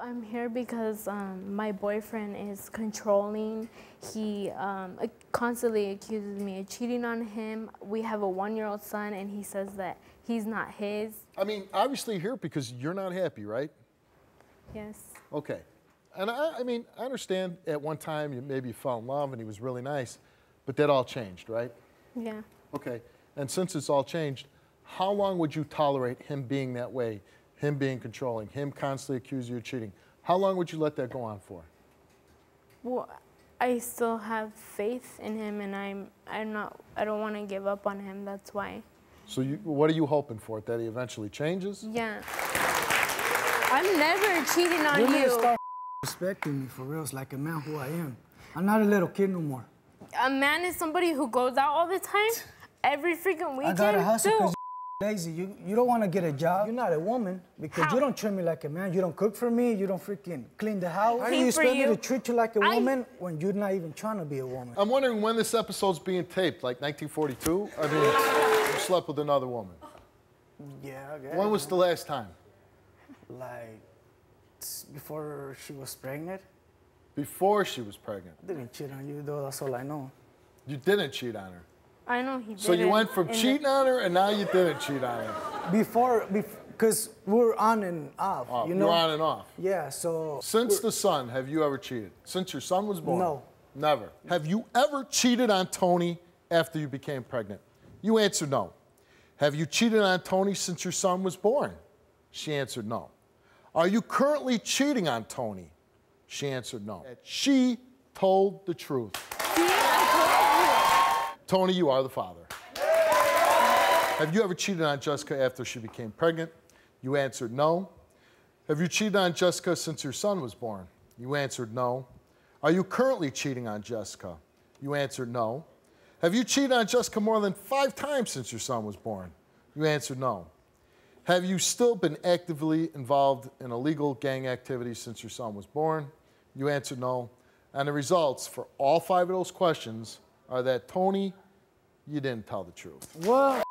I'm here because um, my boyfriend is controlling. He um, constantly accuses me of cheating on him. We have a one year old son, and he says that he's not his. I mean, obviously here because you're not happy, right? Yes. Okay. And I, I mean, I understand at one time you maybe you fell in love and he was really nice, but that all changed, right? Yeah. Okay. And since it's all changed, how long would you tolerate him being that way, him being controlling, him constantly accusing you of cheating? How long would you let that go on for? Well, I still have faith in him, and I'm I'm not I don't want to give up on him. That's why. So you, what are you hoping for? That he eventually changes? Yeah. I'm never cheating on You need to you. start respecting me for real, it's like a man who I am. I'm not a little kid no more. A man is somebody who goes out all the time, every freaking I weekend. gotta hustle Dude, because you're lazy. You, you don't want to get a job. You're not a woman because How? you don't treat me like a man. You don't cook for me. You don't freaking clean the house. How do you for expect me to treat you like a I- woman when you're not even trying to be a woman? I'm wondering when this episode's being taped, like 1942? I mean, you slept with another woman. yeah, I guess. When was the last time? Like, before she was pregnant. Before she was pregnant. I didn't cheat on you, though. That's all I know. You didn't cheat on her. I know he did. So you went from cheating on her and now you didn't cheat on her. Before, because we're on and off. Oh, you know? You're on and off. Yeah, so. Since the son, have you ever cheated? Since your son was born? No. Never. Have you ever cheated on Tony after you became pregnant? You answered no. Have you cheated on Tony since your son was born? She answered no. Are you currently cheating on Tony? She answered no. She told the truth. Tony, you are the father. Have you ever cheated on Jessica after she became pregnant? You answered no. Have you cheated on Jessica since your son was born? You answered no. Are you currently cheating on Jessica? You answered no. Have you cheated on Jessica more than five times since your son was born? You answered no. Have you still been actively involved in illegal gang activity since your son was born? You answered no. And the results for all five of those questions are that Tony, you didn't tell the truth. What?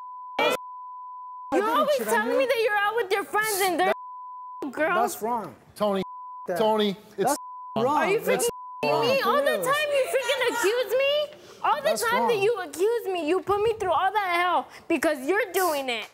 You're always telling me that you're out with your friends and they're girls. That's wrong. Tony, that. Tony, it's That's wrong. Are you That's freaking wrong. me? All the time you freaking accuse me? All the That's time that you accuse me, you put me through all that hell because you're doing it.